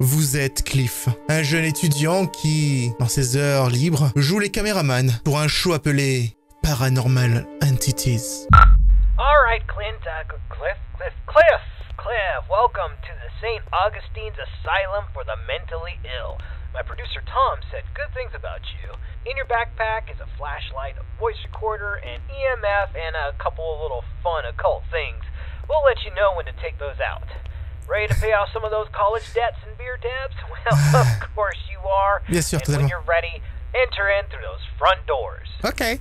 Vous êtes Cliff, un jeune étudiant qui, dans ses heures libres, joue les caméramans pour un show appelé Paranormal Entities. All right, Clint, uh, Cliff, Cliff, Cliff, Cliff. Welcome to the St. Augustine's Asylum for the Mentally Ill. My producer Tom said good things about you. In your backpack is a flashlight, a voice recorder, an EMF, and a couple of little fun occult things. We'll let you know when to take those out. Ready to pay off some of those college debts and beer tabs? Well, of course you are. Bien sûr, and when totalement. you're ready, enter in through those front doors. Ok.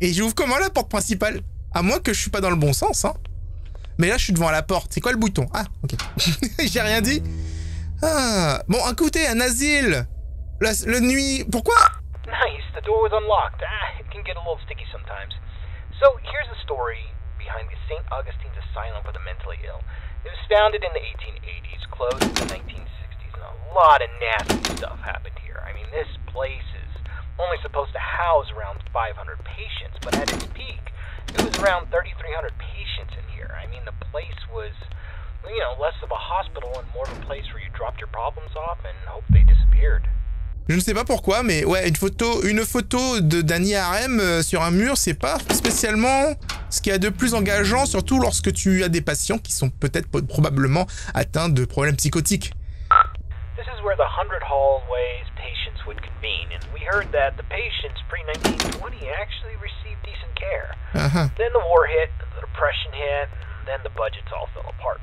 Et j'ouvre comment la porte principale? À moins que je suis pas dans le bon sens, hein. Mais là, je suis devant la porte. C'est quoi le bouton? Ah, ok. J'ai rien dit. Ah, bon, écoutez, un asile. La, le nuit. Pourquoi? Nice. The door was unlocked. Ah, it can get a little sticky sometimes. So here's the story behind the St. Augustine's Asylum for the Mentally Ill. It was founded in the 1880s, closed in the 1960s, and a lot of nasty stuff happened here. I mean, this place is only supposed to house around 500 patients, but at its peak, it was around 3,300 patients in here. I mean, the place was, you know, less of a hospital and more of a place where you dropped your problems off and hoped they disappeared. Je ne sais pas pourquoi, mais ouais, une photo, une photo de d'un IRM euh, sur un mur, c'est pas spécialement ce qu'il y a de plus engageant, surtout lorsque tu as des patients qui sont peut-être probablement atteints de problèmes psychotiques. This is where the hundred hallways patients would convene, and we heard that the patients pre 1920 actually received decent care. Ah, ah. Then the war hit, the depression hit, and then the budgets all fell apart.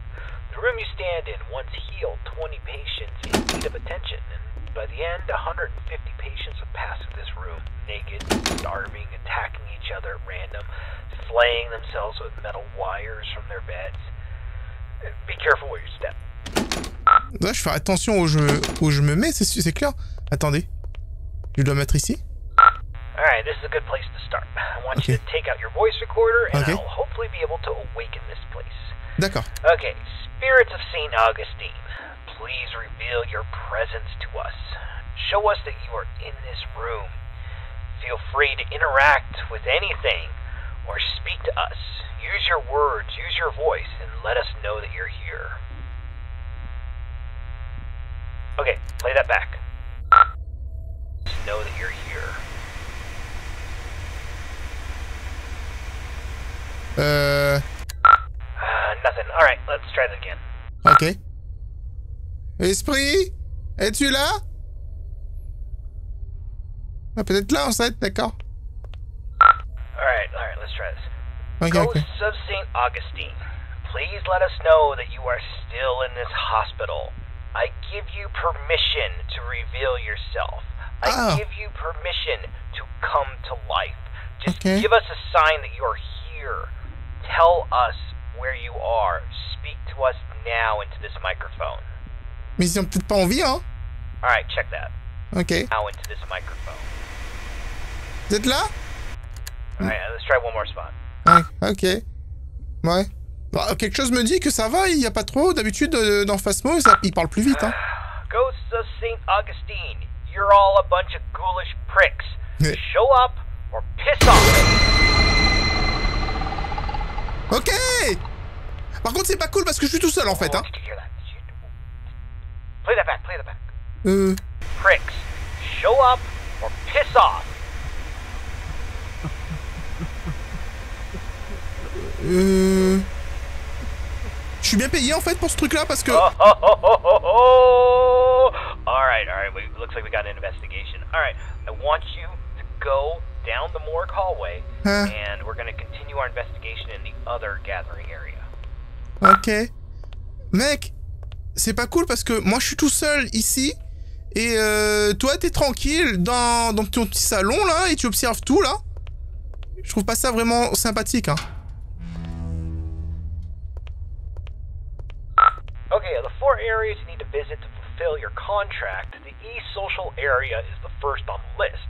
The room you stand in once healed 20 patients in need of attention, and by the end, 150 patients would pass through this room, naked, starving, attacking each other at random, flaying themselves with metal wires from their beds. Be careful where you step. Ouais, je fais attention où je, où je me mets, c'est clair. Attendez. Je dois mettre ici Alright, this is a good place to start. I want you Okay. to take out your voice recorder, and Okay. I'll hopefully be able to awaken this place. D'accord. Okay, spirits of St. Augustine, reveal your presence to us. Show us that you are in this room. Feel free to interact with anything or speak to us. Use your words, use your voice, and let us know that you're here. Okay, play that back. Just know that you're here. Euh... Uh, nothing. Alright, let's try that again. Ok. Esprit Es-tu là Ah, peut-être là, en fait, d'accord. Alright, alright, let's try this. Ok, ok. Ghosts of St. Augustine, please let us know that you are still in this hospital. I give you permission to reveal yourself. I Ah. give you permission to come to life. Just Okay. give us a sign that you're here. Tell us where you are. Speak to us now into this microphone. Mais ils ont peut-être pas envie, hein Alright, check that. Ok. Now into this microphone. Vous êtes là? Alright, let's try one more spot. Ah, ok. Ouais. Bah, quelque chose me dit que ça va, il y a pas trop. D'habitude, euh, dans Phasmo, ça, il parle plus vite, hein. Ghosts of St. Augustine, you're all a bunch of ghoulish pricks. Yeah. Show up or piss off. Ok Par contre, c'est pas cool parce que je suis tout seul, en fait, hein. Play that back, play that back. Euh... Pricks, show up or piss off. Euh... Je suis bien payé, en fait, pour ce truc-là, parce que... Oh, ho, ho, ho, ho. All right, all right. We, looks like we got an investigation. All right, I want you to go down the morgue hallway, Huh? and we're going to continue our investigation in the other gathering area. Ok. Mec, c'est pas cool parce que moi je suis tout seul ici et euh, toi t'es tranquille dans, dans ton petit salon là et tu observes tout là. Je trouve pas ça vraiment sympathique hein. Okay, of the four areas you need to visit to fulfill your contract, the e-social area is the first on the list.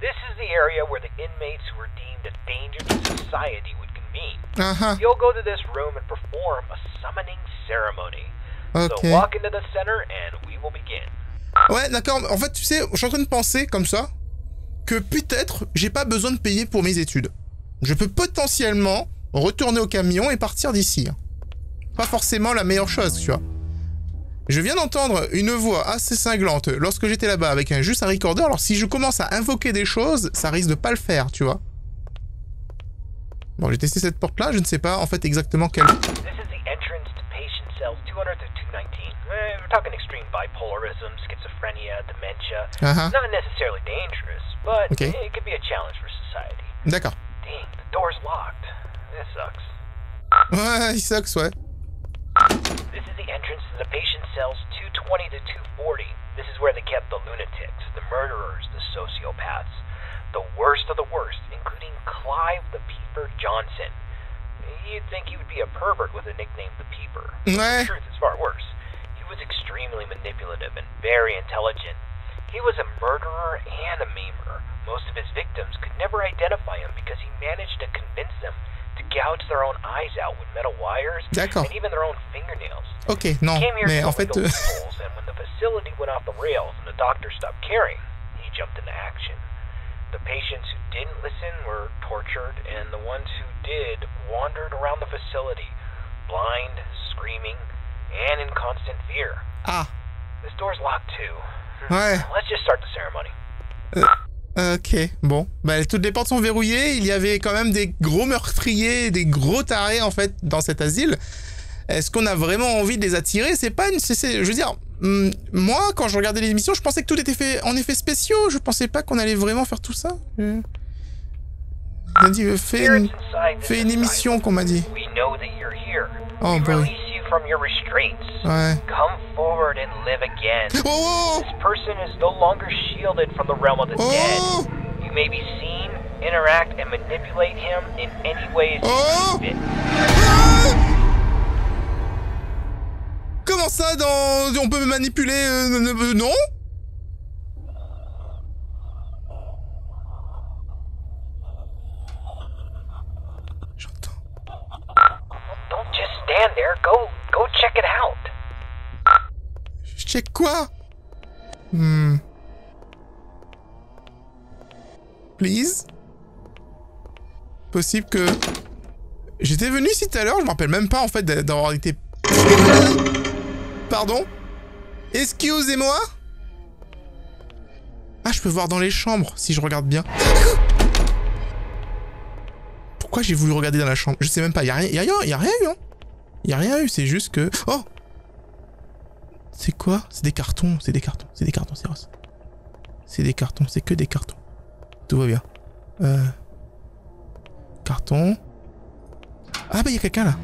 This is the area where the inmates who are deemed a danger to society would convene. Ah ah, You'll go to this room and perform a summoning ceremony. Ok. Ouais d'accord, en fait tu sais, je suis en train de penser comme ça que peut-être j'ai pas besoin de payer pour mes études. Je peux potentiellement retourner au camion et partir d'ici. hein. Pas forcément la meilleure chose, tu vois. Je viens d'entendre une voix assez cinglante lorsque j'étais là-bas avec un, juste un recorder. Alors si je commence à invoquer des choses, ça risque de pas le faire, tu vois. Bon, j'ai testé cette porte-là, je ne sais pas en fait exactement quelle... 200 to 219. Eh, we're talking extreme bipolarism, schizophrenia, dementia. Ah Not necessarily dangerous, but Okay. it could be a challenge for society. D'accord. Dang, the door's locked. This sucks. Ouais, il sucks, ouais. This is the entrance to the patient cells 220 to 240. This is where they kept the lunatics, the murderers, the sociopaths, the worst of the worst, including Clive the Peeper Johnson. You'd think he would be a pervert with a nickname the Peeper. Ouais. The truth is far worse. He was extremely manipulative and very intelligent. He was a murderer and a memer. Most of his victims could never identify him because he managed to convince them to gouge their own eyes out with metal wires D'accord. and even their own fingernails. Ok, non, Came here mais en fait... and when the facility went off the rails and the doctor stopped caring, he jumped into action. The patients who didn't listen were tortured, and the ones who did wandered around the facility, blind, screaming, and in constant fear. Ah, This door's locked too. ouais. Let's just start the ceremony. Ok, bon. Bah, toutes les portes sont verrouillées. Il y avait quand même des gros meurtriers, des gros tarés, en fait, dans cet asile. Est-ce qu'on a vraiment envie de les attirer? C'est pas une... c'est- c'est- je veux dire, hum, moi, quand je regardais les émissions, je pensais que tout était fait en effets spéciaux. Je pensais pas qu'on allait vraiment faire tout ça. Euh. On m'a dit, euh, fais Spirits une, fais émission, qu'on m'a dit. We know that you're here. Oh, we boy. release you from your restraints. Ouais. Come forward and live again. Oh, This person is no longer shielded from the realm of the oh, dead. oh, You Comment ça, dans... on peut me manipuler euh, n- Non J'entends. Don't just stand there. Go, go check it out. Je check quoi Hmm. Please Possible que... J'étais venu ici tout à l'heure, je me rappelle même pas en fait d'a- d'avoir été... Pardon Excusez-moi Ah, je peux voir dans les chambres, si je regarde bien. Pourquoi j'ai voulu regarder dans la chambre? Je sais même pas, y'a rien, y a rien, y a rien eu, hein Y a rien eu, c'est juste que... Oh c'est quoi? C'est des cartons, c'est des cartons, c'est des cartons, c'est. C'est des cartons, c'est que des cartons. Tout va bien. Euh... Carton. Ah bah il y a quelqu'un là.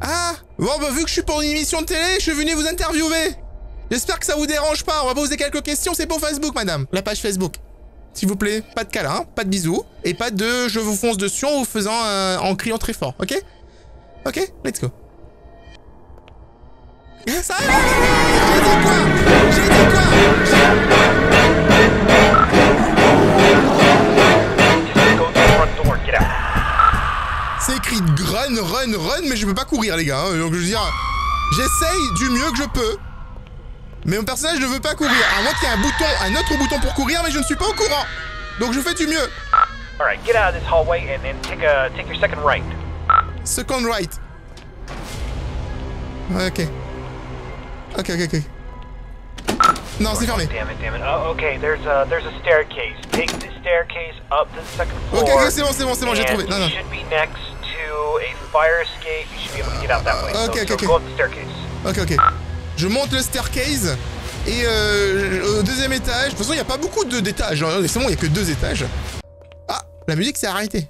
Ah Bon bah vu que je suis pour une émission de télé, je suis venu vous interviewer. J'espère que ça vous dérange pas, on va poser quelques questions, c'est pour Facebook madame. La page Facebook. S'il vous plaît, pas de câlin, pas de bisous, et pas de je vous fonce dessus en vous faisant un- en criant très fort, ok? Ok, let's go. Ça J'ai dit quoi? J'ai dit quoi? C'est écrit run, run, run, mais je peux pas courir, les gars. hein. Donc je veux dire, j'essaye du mieux que je peux. Mais mon personnage ne veut pas courir. À moins qu'il y ait un bouton, un autre bouton pour courir, mais je ne suis pas au courant. Donc je fais du mieux. All right, get out of this hallway and then take a take your second right. Second right. Ouais, ok. Ok, ok, ok. Non, c'est fermé. Damn it, damn it. Oh, okay, there's a there's a staircase. Take the staircase up to the second floor. Ok, ok, c'est bon, c'est bon, c'est bon, j'ai trouvé. Non, non. To a fire escape. You should be able to get out that way. Okay, so, okay, so go okay. up the staircase. Ok, ok. Je monte le staircase. Et euh, au deuxième étage. De toute façon, il n'y a pas beaucoup d'étages. Hein. C'est bon, il n'y a que deux étages. Ah, la musique s'est arrêtée.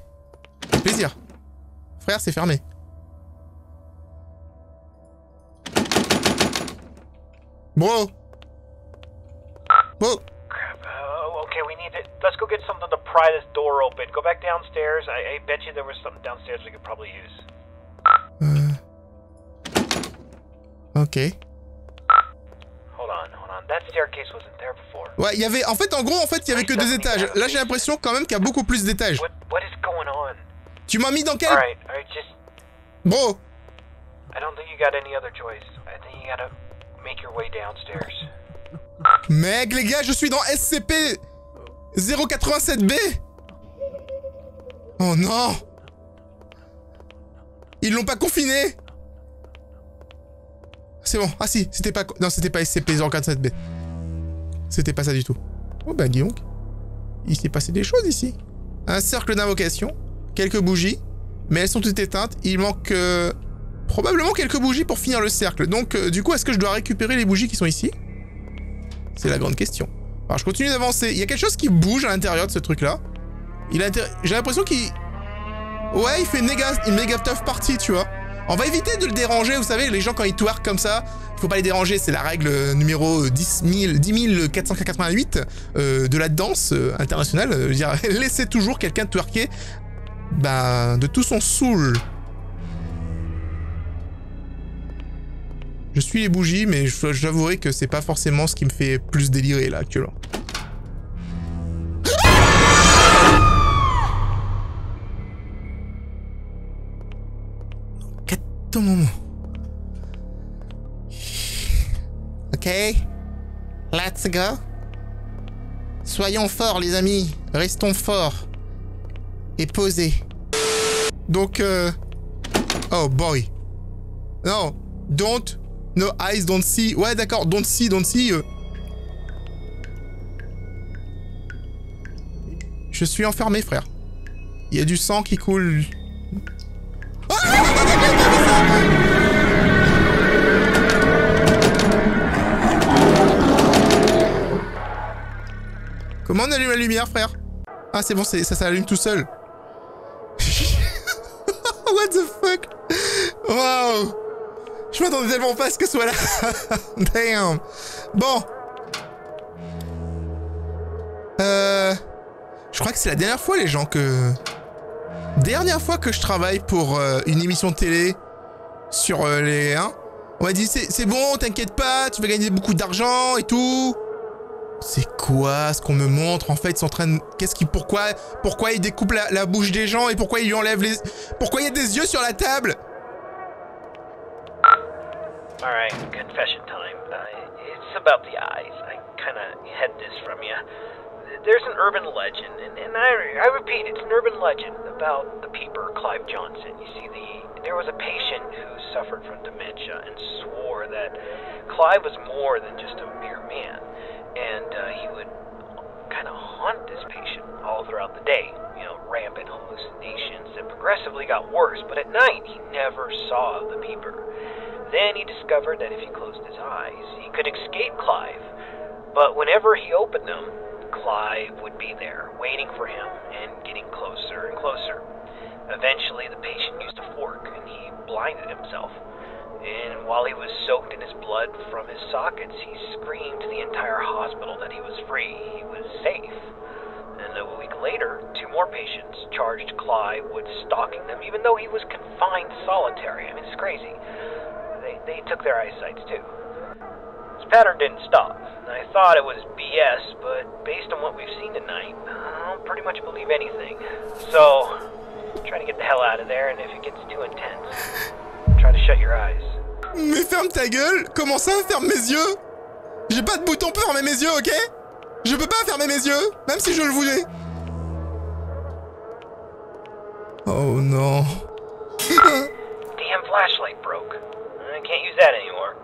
Plaisir. Frère, c'est fermé. Bro. Bro. Crap. Uh, okay, we need to. Let's go get something to pry this door open. Go back downstairs. I, I bet you there was something downstairs we could probably use. Euh... Ok. Hold on, hold on. That staircase wasn't there before. Ouais, il y avait... En fait, en gros, en fait, il y avait que deux étages. Là, j'ai l'impression quand même qu'il y a beaucoup plus d'étages. What what is going on? Tu m'as mis dans quel... Just Bro. I don't think you got any other choice. I think you gotta make your way downstairs. Mec, les gars, je suis dans SCP 087B Oh non Ils l'ont pas confiné C'est bon. Ah si, c'était pas... Non, c'était pas SCP-047B. C'était pas ça du tout. Oh bah Guillaume, il s'est passé des choses ici. Un cercle d'invocation, quelques bougies, mais elles sont toutes éteintes. Il manque euh, probablement quelques bougies pour finir le cercle. Donc euh, du coup, est-ce que je dois récupérer les bougies qui sont ici? C'est la grande question. Alors je continue d'avancer. Il y a quelque chose qui bouge à l'intérieur de ce truc-là. J'ai l'impression qu'il... Ouais, il fait une méga, tough party, tu vois. On va éviter de le déranger, vous savez, les gens quand ils twerk comme ça, il faut pas les déranger, c'est la règle numéro 10, 10 488 de la danse euh, internationale. Je veux dire, laissez toujours quelqu'un twerker bah, de tout son soul. Je suis les bougies, mais j'avouerai que c'est pas forcément ce qui me fait plus délirer là actuellement. moment. Ok Let's go Soyons forts, les amis. Restons forts. Et posés. Donc, euh... Oh, boy. Non. Don't... No eyes don't see. Ouais, d'accord. Don't see, don't see. Euh. Je suis enfermé, frère. Il y a du sang qui coule. Comment on allume la lumière, frère? Ah, c'est bon, ça s'allume tout seul. Je m'attendais tellement pas à ce que ce soit là. Damn. Bon. Euh... Je crois que c'est la dernière fois, les gens, que... Dernière fois que je travaille pour euh, une émission de télé sur euh, les... Hein, on m'a dit, c'est bon, t'inquiète pas, tu vas gagner beaucoup d'argent et tout. C'est quoi ce qu'on me montre En fait, ils sont. Qu'est-ce qui... Pourquoi Pourquoi ils découpent la, la, bouche des gens et pourquoi ils lui enlèvent les... Pourquoi il y a des yeux sur la table? Alright, confession time. Uh, it's about the eyes. I kinda had this from you. There's an urban legend, and, and I, I repeat, it's an urban legend about the peeper, Clive Johnson. You see, the there was a patient who suffered from dementia and swore that Clive was more than just a mere man and uh, he would kind of haunt this patient all throughout the day. You know, rampant hallucinations that progressively got worse, but at night he never saw the peeper. Then he discovered that if he closed his eyes, he could escape Clive. But whenever he opened them, Clive would be there, waiting for him and getting closer and closer. Eventually, the patient used a fork and he blinded himself. And while he was soaked in his blood from his sockets, he screamed to the entire hospital that he was free, he was safe. And a week later, two more patients charged Clive with stalking them, even though he was confined solitary. I mean, it's crazy. They, took their eyesights too. This pattern didn't stop. I thought it was BS, but based on what we've seen tonight, I'll pretty much believe anything. So, try to get the hell out of there, and if it gets too intense, try to shut your eyes. Mais ferme ta gueule Comment ça, ferme mes yeux? J'ai pas de bouton pour fermer mes yeux, ok? Je peux pas fermer mes yeux, même si je le voulais. Oh non. Damn flashlight broke. Can't use that anymore.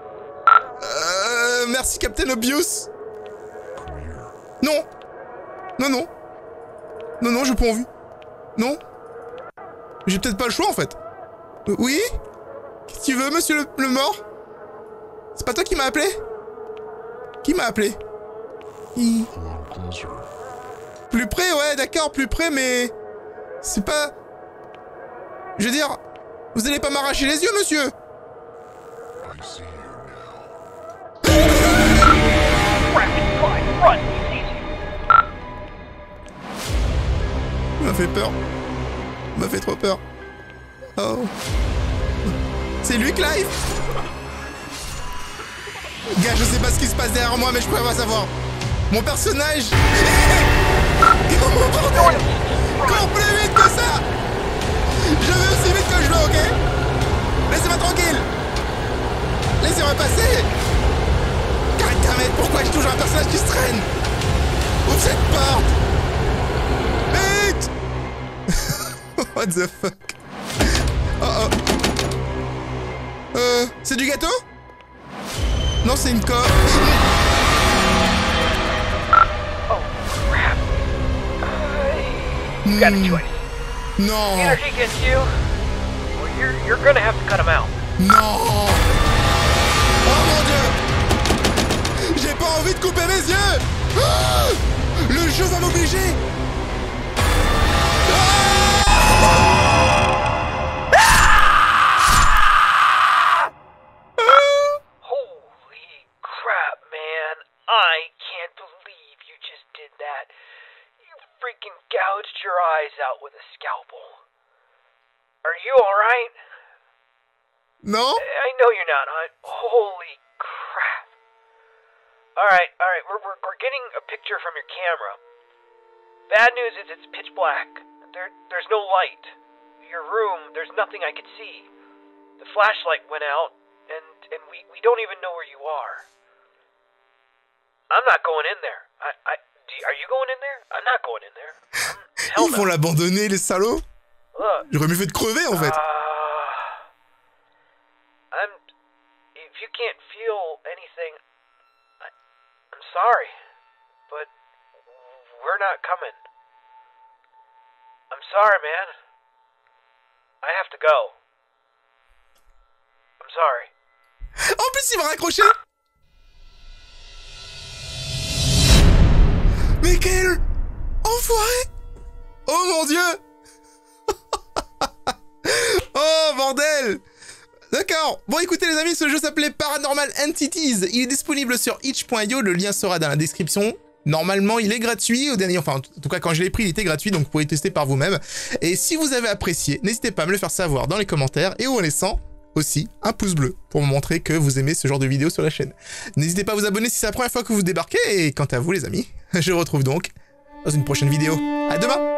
Euh, merci Captain Obvious. Non. Non, non. Non, non, j'ai pas envie. Non. J'ai peut-être pas le choix en fait. Euh, oui Qu'est-ce que tu veux, monsieur le, mort? C'est pas toi qui m'as appelé? Qui m'a appelé? Plus près, ouais, d'accord, plus près, mais... C'est pas... Je veux dire... Vous allez pas m'arracher les yeux, monsieur m'a fait peur. m'a fait trop peur. Oh. C'est lui, Clive Gars, je sais pas ce qui se passe derrière moi, mais je pourrais pas savoir. Mon personnage... Cours plus vite que ça Je vais aussi vite que je veux, ok Laissez-moi tranquille Laissez-moi passer Carrément, pourquoi j'ai toujours un personnage qui se traîne Ouvre cette porte Vite What the fuck Oh oh euh, c'est du gâteau Non, c'est une co... Oh, crap. You got a Hmm. choice. Non Either he gets you, or you're, you're gonna have to cut him out. Non dieu J'ai pas envie de couper mes yeux Ah Le jeu va m'obliger Holy crap, man. I can't believe you just did that. You freaking gouged your eyes out with a scalpel. Are you alright? Non I know you're not, huh? Holy crap. Alright, alright, we're, we're, we're getting a picture from your camera. Bad news is it's pitch black. There, there's no light. Your room, there's nothing I could see. The flashlight went out, and, and we, we don't even know where you are. I'm not going in there. I, I, do are you going in there? I'm not going in there. I'm, Ils vont l'abandonner, les salauds Look, J'aurais mieux fait de crever, en fait Uh, I'm. If you can't feel anything, I'm sorry, but we're not coming. I'm sorry, man. I have to go. I'm sorry. En plus, il va raccrocher Mais quel enfoiré Oh mon dieu Oh bordel D'accord. Bon écoutez les amis, ce jeu s'appelait Paranormal Entities. Il est disponible sur itch.io, le lien sera dans la description. Normalement, il est gratuit au dernier, enfin en tout cas quand je l'ai pris, il était gratuit, donc vous pouvez tester par vous-même. Et si vous avez apprécié, n'hésitez pas à me le faire savoir dans les commentaires et en laissant aussi un pouce bleu pour me montrer que vous aimez ce genre de vidéo sur la chaîne. N'hésitez pas à vous abonner si c'est la première fois que vous débarquez et quant à vous les amis, je vous retrouve donc dans une prochaine vidéo. À demain